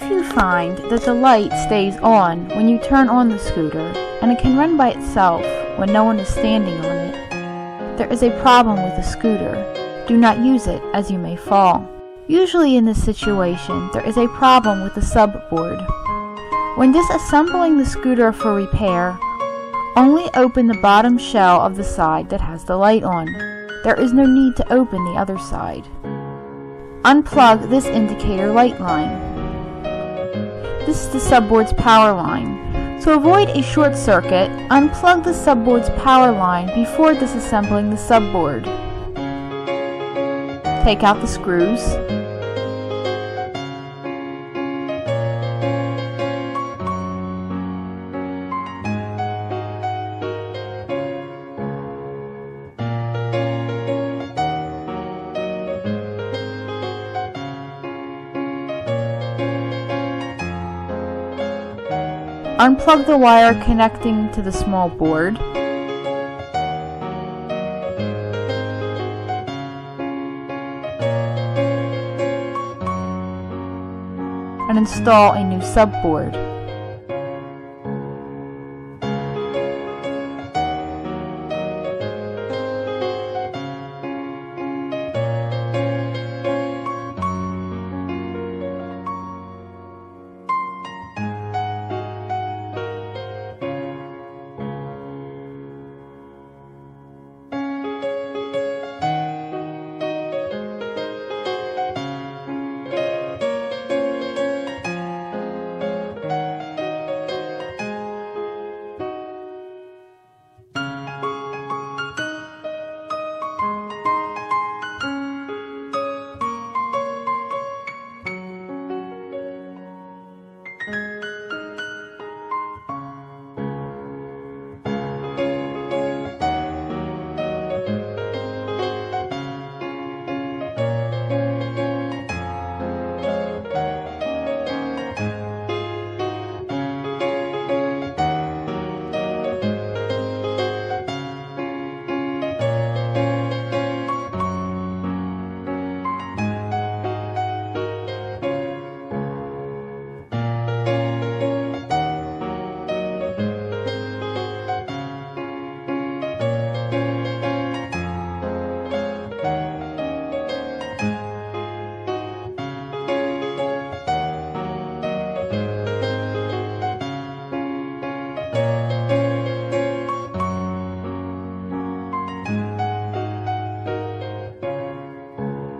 If you find that the light stays on when you turn on the scooter and it can run by itself when no one is standing on it, there is a problem with the scooter. Do not use it as you may fall. Usually in this situation, there is a problem with the subboard. When disassembling the scooter for repair, only open the bottom shell of the side that has the light on. There is no need to open the other side. Unplug this indicator light line. This is the subboard's power line. To avoid a short circuit, unplug the subboard's power line before disassembling the subboard. Take out the screws. Unplug the wire connecting to the small board. And install a new subboard.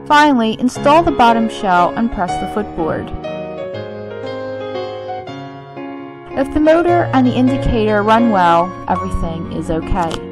Finally, install the bottom shell and press the footboard. If the motor and the indicator run well, everything is okay.